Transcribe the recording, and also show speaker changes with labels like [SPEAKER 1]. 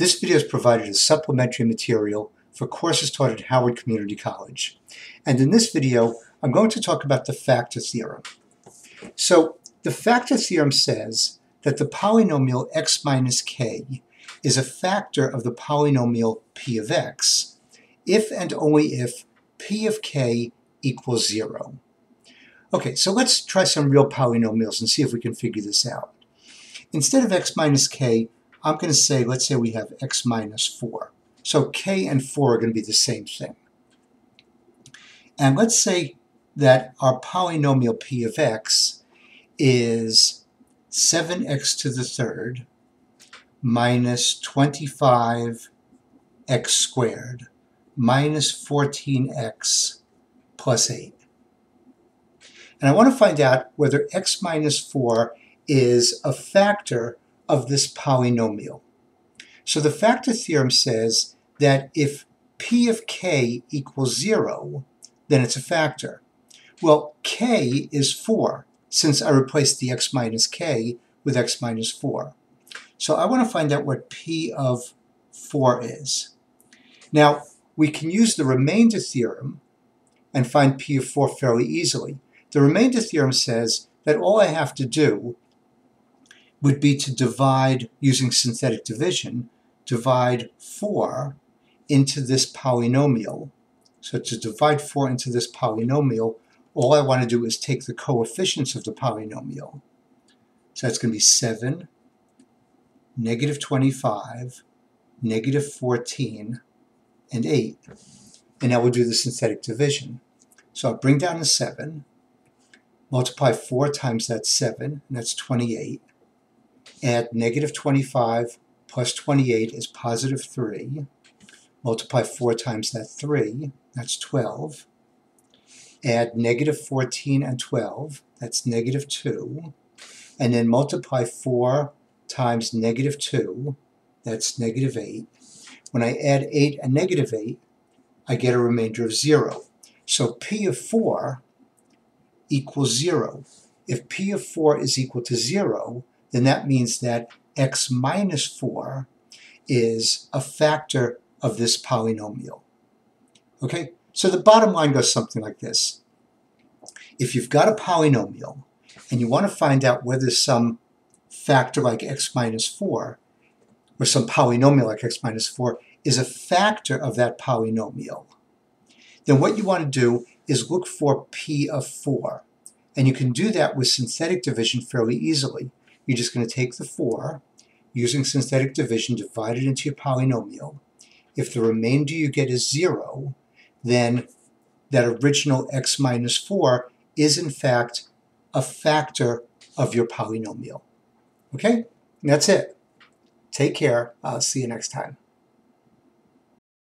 [SPEAKER 1] This video is provided as supplementary material for courses taught at Howard Community College. And in this video, I'm going to talk about the factor theorem. So the factor theorem says that the polynomial x minus k is a factor of the polynomial p of x if and only if p of k equals 0. Okay, so let's try some real polynomials and see if we can figure this out. Instead of x minus k, I'm going to say, let's say we have x minus 4. So k and 4 are going to be the same thing. And let's say that our polynomial p of x is 7x to the third minus 25x squared minus 14x plus 8. And I want to find out whether x minus 4 is a factor of this polynomial. So the factor theorem says that if p of k equals 0, then it's a factor. Well, k is 4, since I replaced the x minus k with x minus 4. So I want to find out what p of 4 is. Now, we can use the remainder theorem and find p of 4 fairly easily. The remainder theorem says that all I have to do would be to divide, using synthetic division, divide 4 into this polynomial. So to divide 4 into this polynomial, all I want to do is take the coefficients of the polynomial. So that's going to be 7, negative 25, negative 14, and 8. And now we'll do the synthetic division. So I'll bring down the 7, multiply 4 times that 7, and that's 28 add negative 25 plus 28 is positive 3. Multiply 4 times that 3, that's 12. Add negative 14 and 12, that's negative 2. And then multiply 4 times negative 2, that's negative 8. When I add 8 and negative 8, I get a remainder of 0. So P of 4 equals 0. If P of 4 is equal to 0, then that means that x minus 4 is a factor of this polynomial. Okay, so the bottom line goes something like this. If you've got a polynomial and you want to find out whether some factor like x minus 4 or some polynomial like x minus 4 is a factor of that polynomial, then what you want to do is look for p of 4. And you can do that with synthetic division fairly easily you're just going to take the 4, using synthetic division, divide it into your polynomial. If the remainder you get is 0, then that original x minus 4 is in fact a factor of your polynomial. Okay? And that's it. Take care. I'll see you next time.